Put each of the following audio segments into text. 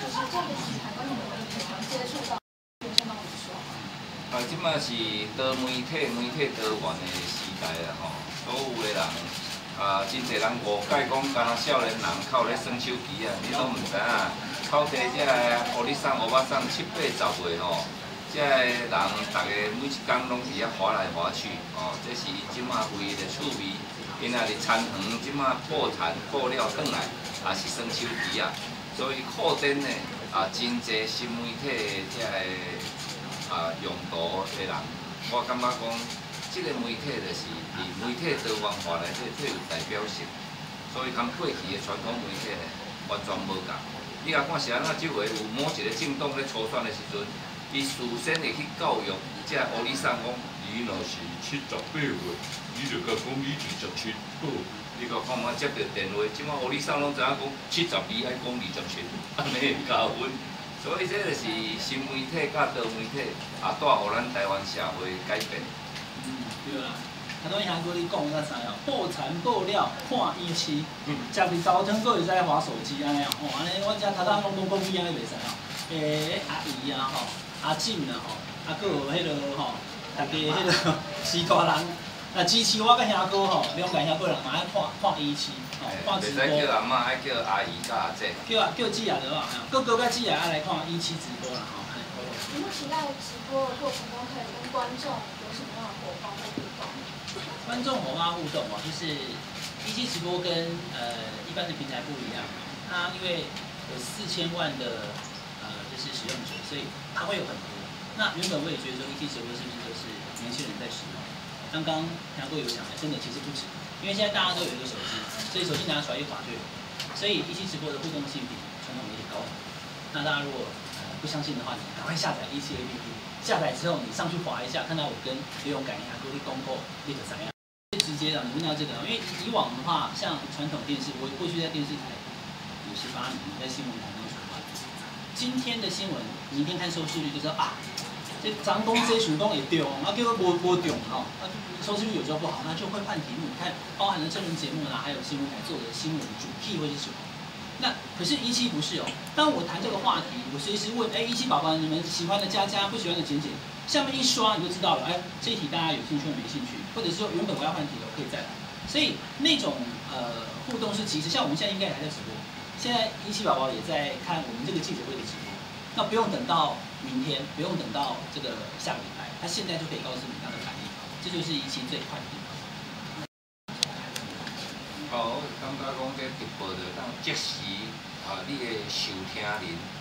就是这个题材跟你们平常接触到。啊，即马是多媒体、媒体多元的时代啊吼，所有的人啊，真侪人误解讲，敢若少年人靠咧耍手机啊，你拢毋知影，靠地遮个互你送、乌巴送七八十岁吼，遮个人逐个每一工拢是遐滑来滑去，哦，这是即马唯一的趣味。因啊，伫餐园即马破产破了转来，也是耍手机啊，所以扩展呢啊，真侪新媒体遮个。啊，用途的人，我感觉讲，这个媒体就是伫媒体多元化内底最有代表性，所以跟过去的传统媒体呢完全无共。你啊看是安怎即回有某一个政党咧初选的时阵，伊事先会去教育即个乌里山讲，伊若是七十八岁，你就甲讲伊二十七，你甲看嘛接到电话，即马乌里山拢知影讲七十二爱讲二十七，安尼加分。所以这就是新媒体甲多媒体也带互咱台湾社会改变。嗯，对啦。很多人哥你讲个啥哦，破产报料看医生，食伫早餐佫会使划手机安尼哦，安尼我遮头头拢拢讲伊安尼袂使哦。诶，阿姨啊吼，阿婶啊吼，啊佫有迄个吼，大家迄个四大人，啊支持我甲兄哥吼，两个兄哥人嘛爱看看医生。袂使叫阿妈，爱叫阿姨甲阿姐。叫啊叫姊仔的话，哥哥甲姊仔爱来看一期直播啦吼。你们期待直播的过程中，可以跟观众有什么样的火花互动？观众火花互动哦，就是一期直播跟呃一般的平台不一样，它因为有四千万的呃就是使用者，所以它会有很多。那原本我也觉得说一期直播是不是就是年轻人在使用？刚刚杨哥有讲的，真的其实不止。因为现在大家都有一个手机，所以手机拿出来一划就有，所以一期直播的互动性比传统媒体高。那大家如果呃不相信的话，你赶快下载一期 APP，下载之后你上去划一下，看到我跟刘勇感应下，各位公告立刻怎样？最直接的，你问到这个，因为以往的话，像传统电视，我过去在电视台五十八年，在新闻台当主播，今天的新闻你一定看收视率就知道啊。这张公这选公也对哦，啊，叫我播播中哈，啊，收视率有时候不好，那就会换题目，你看包含了真人节目啦，还有新闻台做的新闻主题或是什么。那可是一期不是哦，当我谈这个话题，我随时问，哎，一期宝宝，你们喜欢的佳佳，不喜欢的简简，下面一刷你就知道了，哎，这一题大家有兴趣没兴趣，或者是说原本我要换题了，我可以再来。所以那种呃互动是其实像我们现在应该还在直播，现在一期宝宝也在看我们这个记者会的直播，那不用等到。明天不用等到这个下个礼拜，他现在就可以告诉你他的反应，这就是疫情最快的地方。哦，感觉讲这直播的当即时啊，你的收听人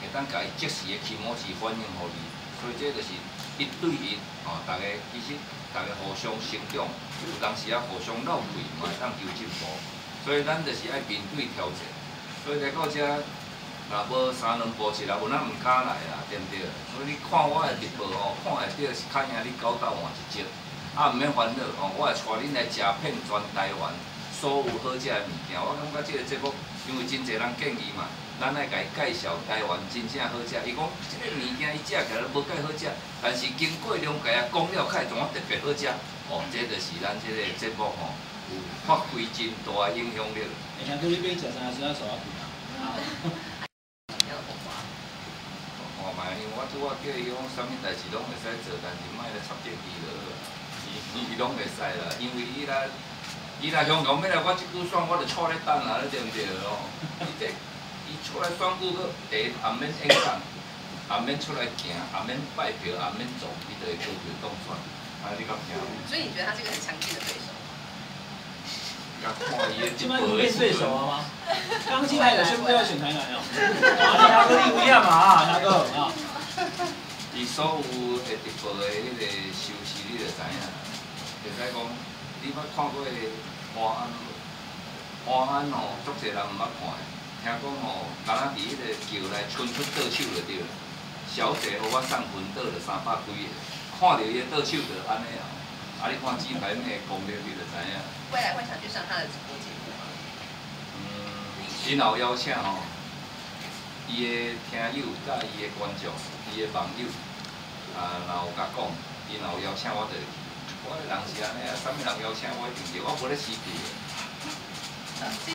会当家即时的起码是反应互你，所以这就是一对一啊，大家其实大家互相成长，有当时啊互相闹气嘛，当求进步，所以咱就是爱面对挑战，所以来到这。若无三两步是，若无咱毋敢来啦，对毋对？所以你看我的直播吼，看会到是较赢你九斗换一集，啊，毋免烦恼吼，我会带恁来食遍全台湾所有好食的物件。我感觉即个节目，因为真侪人建议嘛，咱爱甲伊介绍台湾真正好食。伊讲即个物件伊食起来无介好食，但是经过了解啊，讲了较会怎特别好食。哦，这就是咱即个节目吼，有发挥真大影响力。哎呀，你边食啥？主要做啊？我叫伊讲，啥物代志拢会使做，但是莫来插电机落，伊伊拢会使啦。因为伊若伊若香港要来我即句选，我就坐咧等啦，你对毋对哦？伊这伊出来选举个第也免演讲，也免出来行，也免拜票，也免做，伊就会高票当选。啊，你敢听？所以你觉得他是个很强劲的对手？要看伊的。对手了吗？刚进来的宣布要选台南哦。啊，你阿哥你不一样嘛啊，阿哥啊。伊所有会直播的迄个收视，你就知影。就使讲，你捌看过花安？花安吼，足侪人毋捌看。听讲吼，敢若伫迄个桥内伸出倒手就对了。小姐，互我送分倒了三百几个，看着伊倒手就安尼啊。啊，你看鸡排咩攻略，你就知影。未来会想去上他的直播节目吗？嗯，伊若有邀请吼，伊的听友甲伊的观众。伊的朋友啊，然后甲讲，伊若有邀请我，就去。我人是安尼啊，啥物人邀请我一定去，我无咧死皮。